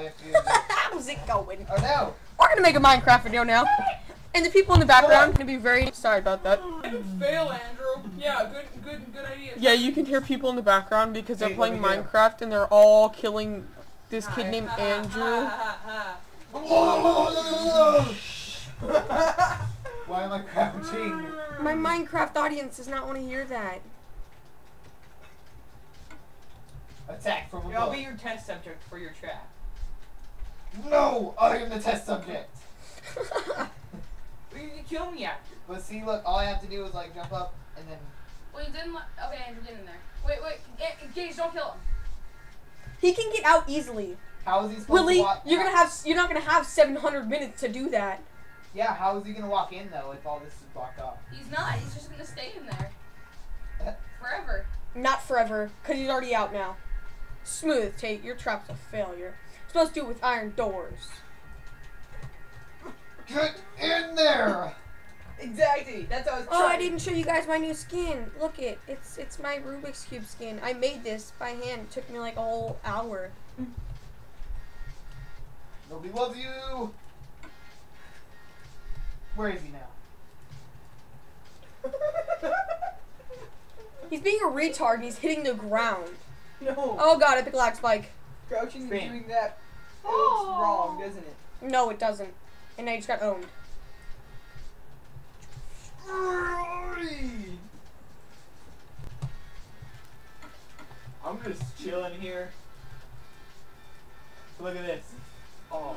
all you have to do is How's it going? oh no! We're gonna make a Minecraft video now. And the people in the background are gonna be very sorry about that. Fail, Andrew. Yeah, good, good, good idea. Yeah, you can hear people in the background because they're Hey, playing let me. Minecraft and they're all killing this kid named Ha, ha, Andrew. ha, ha, Why am I crouching? My Minecraft audience does not want to hear that. Attack from ha. above. I'll be your test subject for your trap. No! I am the test subject! Well, you can kill me after. But see, look, all I have to do is like jump up and then. Well, you didn't. Okay, Andrew, get in there. Wait, wait. Gage, don't kill him. he can get out easily. How is he supposed Really? to walk? You're gonna have you're not gonna have 700 minutes to do that. Yeah, how is he gonna walk in though if all this is blocked off? He's not. He's just gonna stay in there forever. Not forever, cause he's already out now. Smooth, Tate. Your trap's a failure. Supposed to do it with iron doors. Get in there! Exactly. That's how I was Oh, I didn't show you guys my new skin. Look it. It's it's my Rubik's cube skin. I made this by hand. It took me like a whole hour. Nobody loves you! Where is he now? He's being a retard and he's hitting the ground. No. Oh god, epic lag spike. Crouching and Spam. doing that. It's Oh. wrong, doesn't it? No, it doesn't. And I just got owned. I'm just chilling here. Look at this. Oh,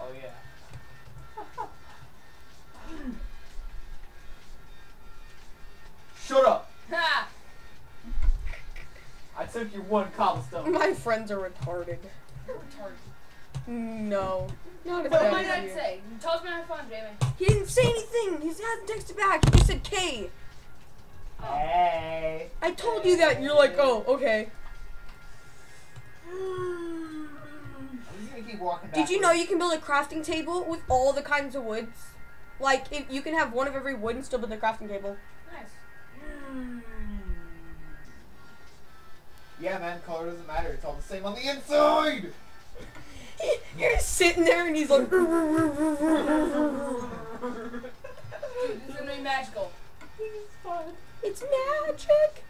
oh yeah. Shut up! Ha! I took your one cobblestone. My friends are retarded. You're retarded. No. Not as What did my dad say? Tell us when I have fun, Jamie. He didn't say anything. He hasn't texted back. He said K. Hey! I told you that. and You're like, oh, okay. I'm just gonna keep walking Did you know you can build a crafting table with all the kinds of woods? Like, if you can have one of every wood and still build a crafting table. Nice. Yeah, man, color doesn't matter. It's all the same on the inside! You're sitting there and he's like, Dude, this is gonna be magical. it's magic.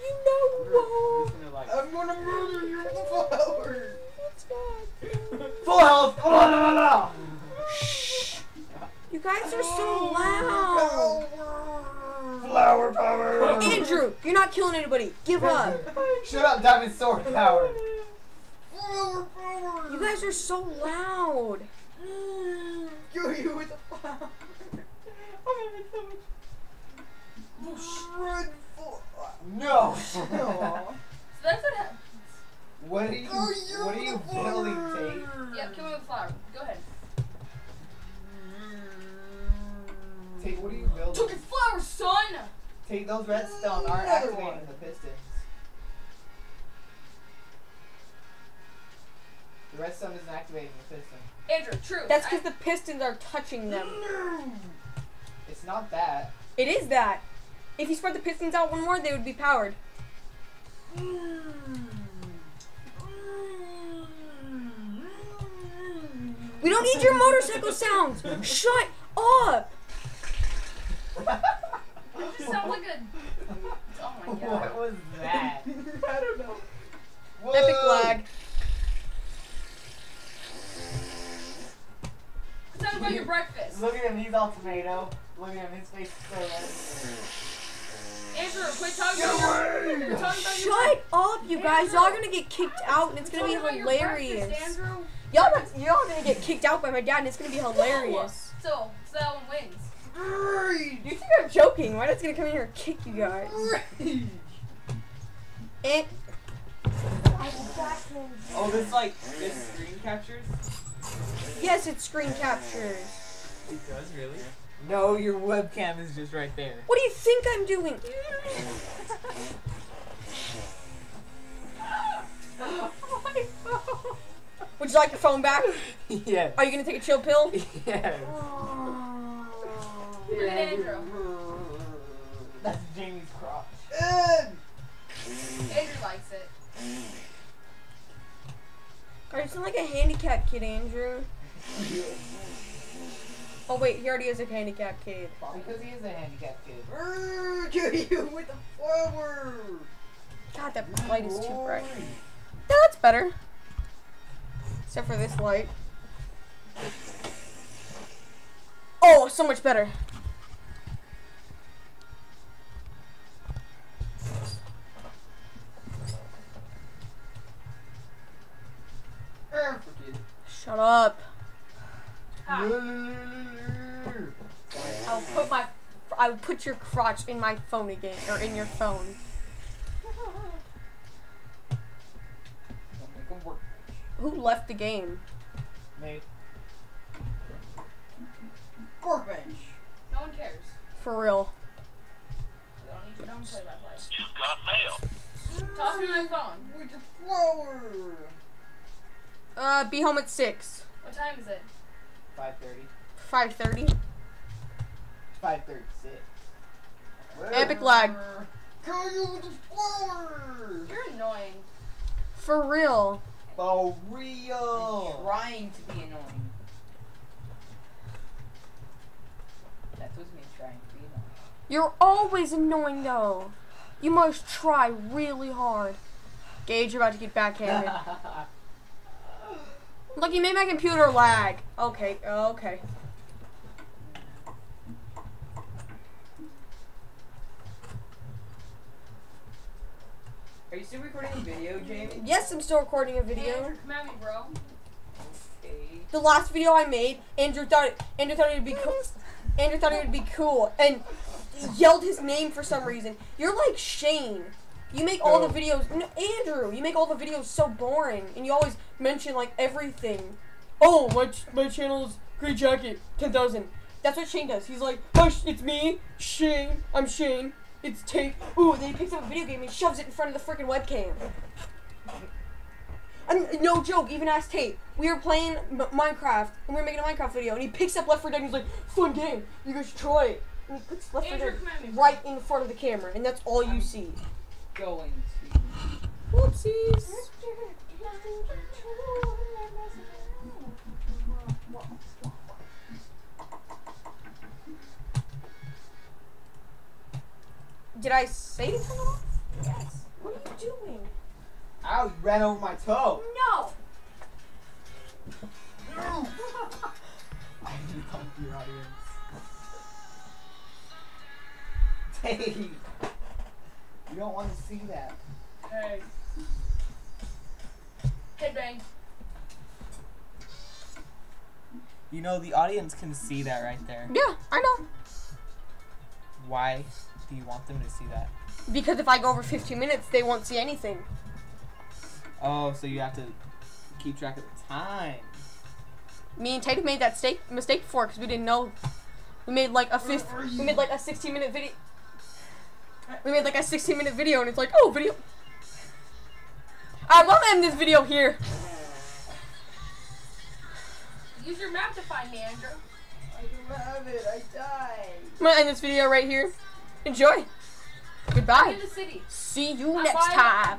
You know I'm what? gonna like. I'm gonna murder your flower. It's not. Full health! Oh, la, la, la. You guys are so oh, loud. Flower power! Andrew, you're not killing anybody. Give up. Shut up, Diamond Sword Power! You guys are so loud. Kill oh, you with a flower. Run for. Uh, no! Aw. So that's what happened. what are you, what are you building, Tate? Yeah, kill me with flower. Go ahead. Tate, what are you building? Took your flower, son! Tate, those redstone aren't Another activating one. The pistons. The redstone isn't activating the piston. Andrew, true. That's because the pistons are touching them. It's not that. It is that. If you spread the pistons out one more, they would be powered. We don't need your motorcycle sounds. Shut up. It just sounds like a. Oh my god. what was that? I don't know. Epic lag. Sounds like your breakfast. Look at him, he's all tomato. Look at him, his face is so red. Andrew, quit talking about your. You're talking about your. Shut up, you guys. Y'all are gonna get kicked out, and it's gonna be Talking about your hilarious. breakfast, Y'all, not- y'all are gonna get kicked out by my dad, and it's gonna be hilarious. So, so that one wins. You think I'm joking? My dad's gonna come in here and kick you guys. And Oh, this like this screen captures. Yes, it's screen captures. It does really. No, your webcam is just right there. What do you think I'm doing? Would you like your phone back? yeah. Are you gonna take a chill pill? Yeah. Look at Andrew. That's Jamie's crotch. Ed! Andrew likes it. Are you sound like a handicapped kid, Andrew? Oh wait, he already is a handicapped kid. Because he is a handicapped kid. Urgh, Kill you with the flower. God, that light is too bright. Yeah, that's better. Except for this light. Oh, so much better. Urgh, forget it. Shut up. Ha. I'll put my I'll put your crotch in my phone again or in your phone. Don't make 'em work. Who left the game? Me. Cork bench. No one cares. For real. We don't don't play that place. You've got mail. Toss me my phone. With the flower. Uh, be home at six. What time is it? 530. Five thirty. 536. Epic lag. Kill you with the flower. You're annoying. For real. For real. Trying to be annoying. That was me trying to be annoying. You're always annoying though. You must try really hard. Gage, you're about to get backhanded. Look, you made my computer lag. Okay, okay. Are you still recording a video, Jamie? Yes, I'm still recording a video. Andrew, come at me, bro. Okay. The last video I made, Andrew thought Andrew thought it would be cool. Andrew thought it would be cool and yelled his name for some reason. You're like Shane. You make all the videos, no, Andrew. You make all the videos so boring, and you always mention like everything. Oh, my ch- my channel's Great Jacket, ten thousand. That's what Shane does. He's like, hush, it's me, Shane. I'm Shane. It's Tate. Ooh, then he picks up a video game and shoves it in front of the freaking webcam. And no joke, even asked Tate. We were playing M- Minecraft and we were making a Minecraft video, and he picks up Left 4 Dead and he's like, "Fun game, you guys should try it." And he puts Left 4 Dead come at me. right in front of the camera, and that's all you see. Going to. Whoopsies. Did I say to turn it off? Yes. What are you doing? Ow, you ran over my toe. No. No! I need to talk to your audience. Dave. You don't want to see that. Hey. Headbang. You know, the audience can see that right there. Yeah, I know. Why do you want them to see that? Because if I go over 15 minutes, they won't see anything. Oh, so you have to keep track of the time. Me and Tatum made that mistake mistake before because we didn't know. We made like a fifth. We made like a 16 minute video. We made like a 16 minute video, and it's like, oh, video. I will end this video here. Use your map to find me, Andrew. I don't have it. I died. I'm gonna end this video right here. Enjoy. Goodbye. In the city. See you I'm next time.